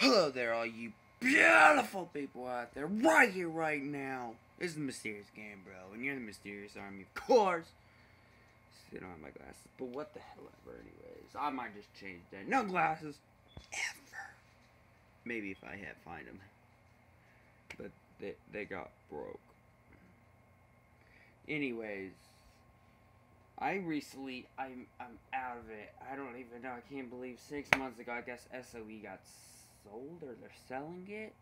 Hello there, all you beautiful people out there, right here, right now. This is the Mysterious Game, bro, and you're the Mysterious Army, of course. Sit on my glasses, but what the hell ever, anyways. I might just change that. No glasses, ever. Maybe if I had find them, but they they got broke. Anyways, I recently I'm I'm out of it. I don't even know. I can't believe six months ago. I guess SOE got sold or they're selling it.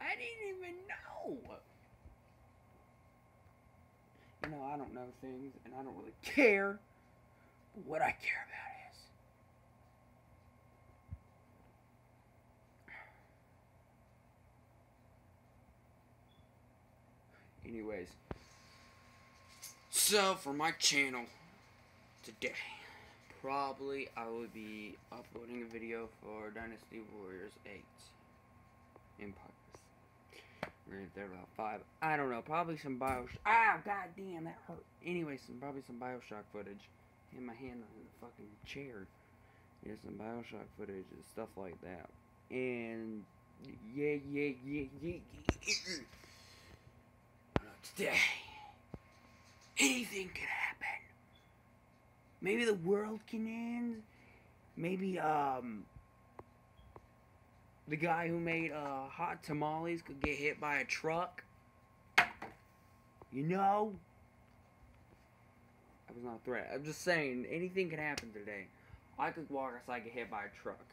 I didn't even know. You know, I don't know things and I don't really care. But what I care about is Anyways, so for my channel today, probably I will be uploading a video for Dynasty Warriors 8 Empires. We're in there about five. I don't know, probably some Bioshock. Ah, god damn, that hurt. Anyway, some probably some Bioshock footage. In my hand on the fucking chair. Yeah, some Bioshock footage and stuff like that. And yeah, yeah, yeah, yeah. yeah. Today, anything could happen. Maybe the world can end. Maybe um the guy who made uh hot tamales could get hit by a truck. You know? I was not a threat. I'm just saying anything can happen today. I could walk outside get hit by a truck.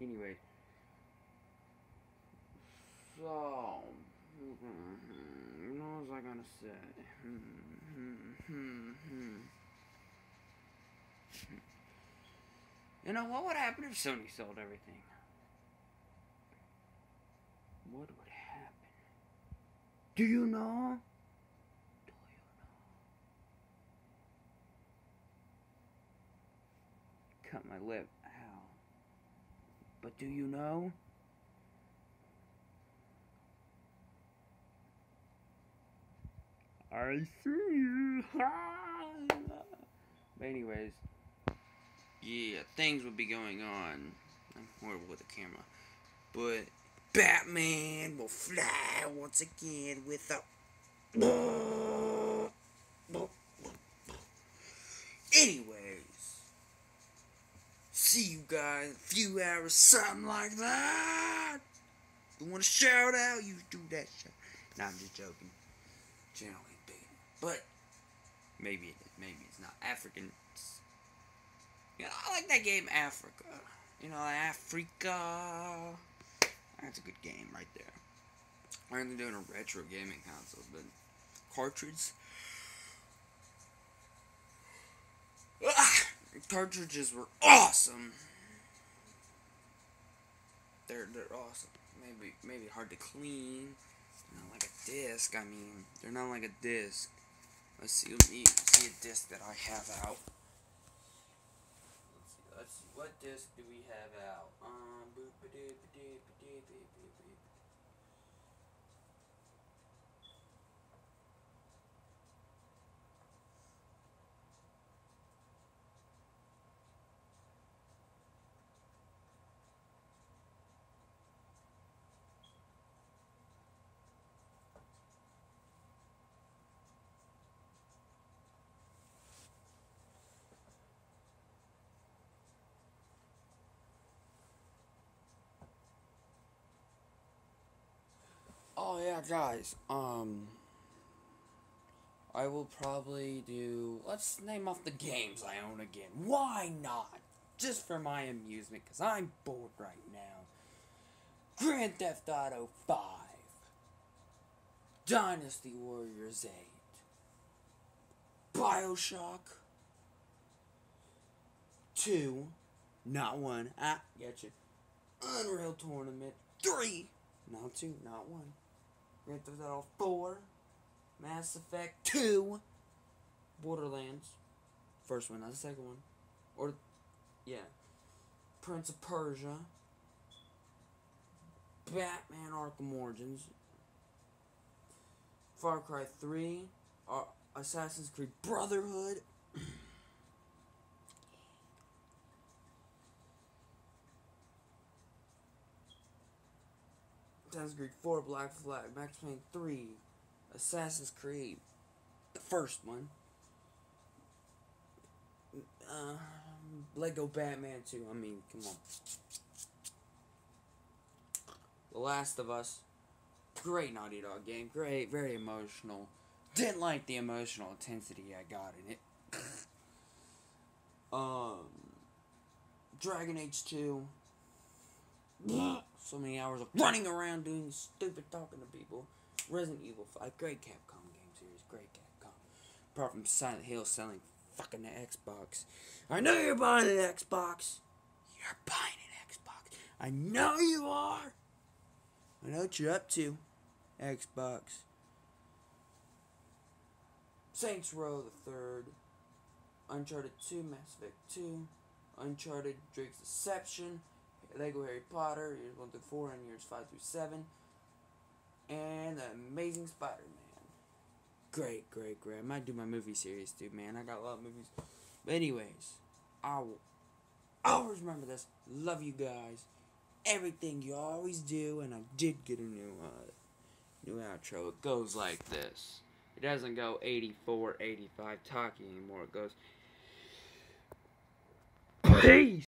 Anyway. So, hmm, what was I gonna say? Hmm, hmm, you know, what would happen if Sony sold everything? What would happen? Do you know? Do you know? Cut my lip. Ow. But do you know? I see you. but anyways, yeah, things would be going on. I'm horrible with the camera, but Batman will fly once again with a. Anyways, see you guys in a few hours, something like that. You want to shout out? You do that shout. Nah, I'm just joking. Generally, but maybe it, maybe it's not African. You know, I like that game Afrika. You know, Afrika. That's a good game right there. I'm only doing a retro gaming console, but cartridge. Ah, cartridges were awesome. They're they're awesome. Maybe maybe hard to clean. Not like a disc. I mean, they're not like a disc. Let's see. Let me see a disc that I have out. Let's see. Let's see. What disc do we have out? Um. Yeah, guys. Um, I will probably do. Let's name off the games I own again. Why not? Just for my amusement, cause I'm bored right now. Grand Theft Auto Five, Dynasty Warriors Eight, Bioshock Two, not one. Ah, get you. Unreal Tournament Three, not two, not one. Grand Theft Auto 4, Mass Effect 2, Borderlands, first one, not the second one, or, yeah, Prince of Persia, Batman Arkham Origins, Far Cry 3, uh, Assassin's Creed Brotherhood. Assassin's Creed 4, Black Flag, Max Payne 3, Assassin's Creed, the first one. Uh, Lego Batman 2, I mean, come on. The Last of Us, great Naughty Dog game, great, very emotional. Didn't like the emotional intensity I got in it. um, Dragon Age 2. So many hours of running around doing stupid talking to people. Resident Evil 5, great Capcom game series, great Capcom. Apart from Silent Hill selling fucking the Xbox. I know you're buying an Xbox. You're buying an Xbox. I know you are. I know what you're up to, Xbox. Saints Row the Third, Uncharted 2, Mass Effect 2, Uncharted Drake's Deception, Lego Harry Potter, years 1 through 4 and years 5 through 7, and The Amazing Spider Man. Great, great, great. I might do my movie series too, man. I got a lot of movies. But, anyways, I will always remember this. Love you guys. Everything you always do, and I did get a new, uh, new outro. It goes like this. It doesn't go 84, 85 talking anymore. It goes, Peace!